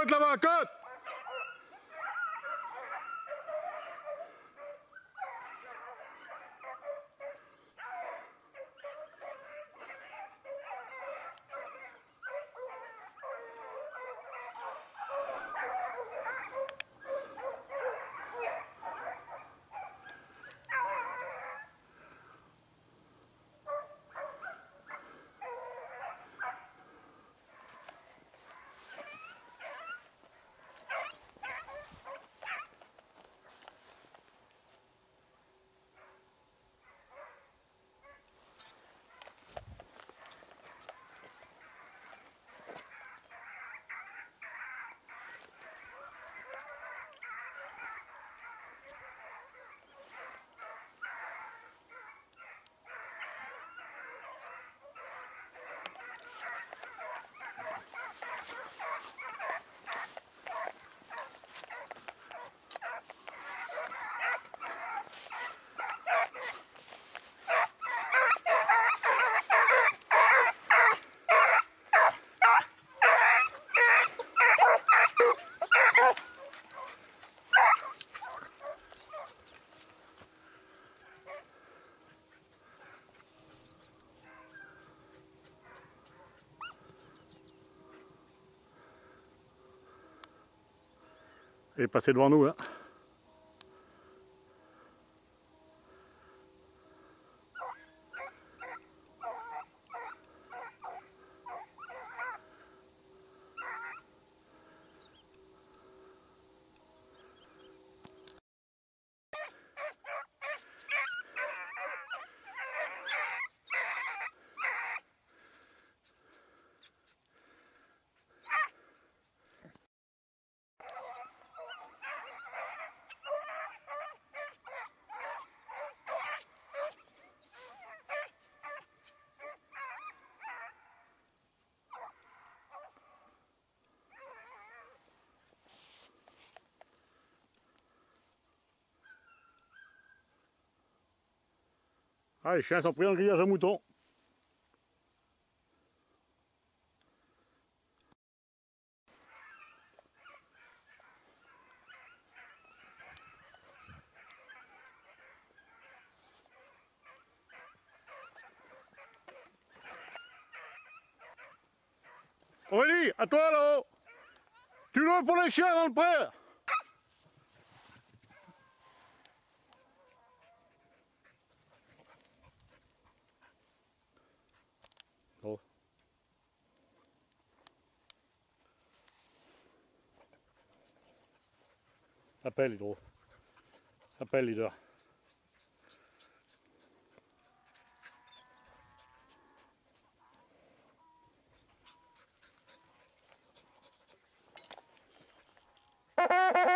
Côte là-bas, côte Il est passé devant nous. Hein. Ah, les chiens sont pris le grillage à moutons. Aurélie, à toi là-haut Tu veux pour les chiens dans le pré? Oh. pele do Appel, leader. Thank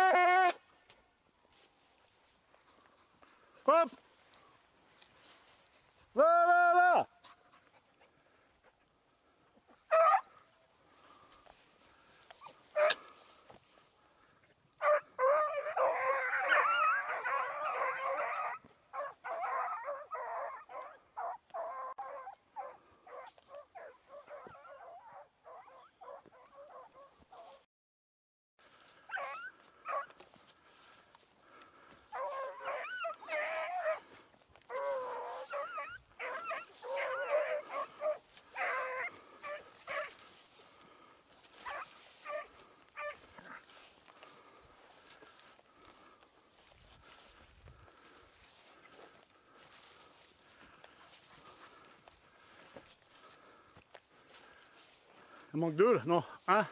Il manque deux là Non, un.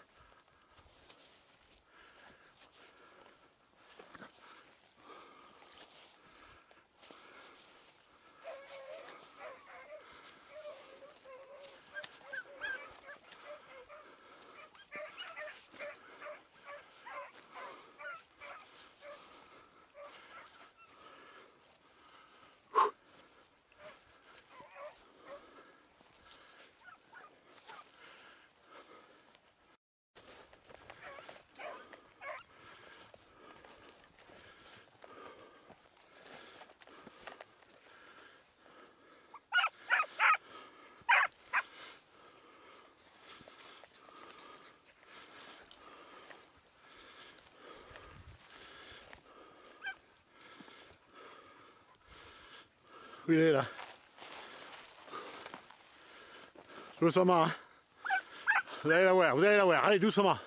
Il est là. Doucement. hein. Vous allez la voir, vous allez la voir. Allez, doucement.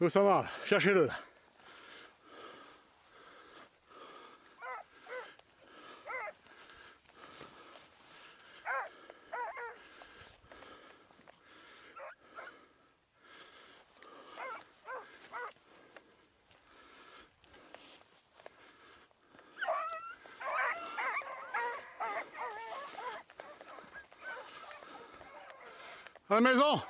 Doucement, cherchez-le. À la maison.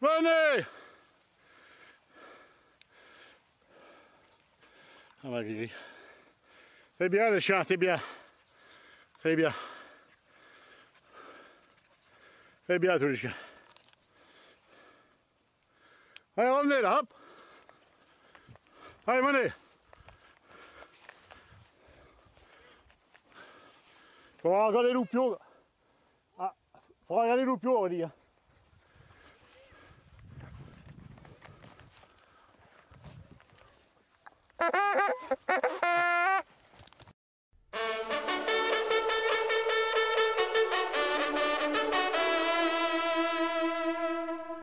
Venez C'est bien le chien, c'est bien. C'est bien. C'est bien tous les chiens. Allez, revenez là, hop. Allez, venez. Faut regarder l'oupio. Ah, faut regarder l'oupio, on va dire.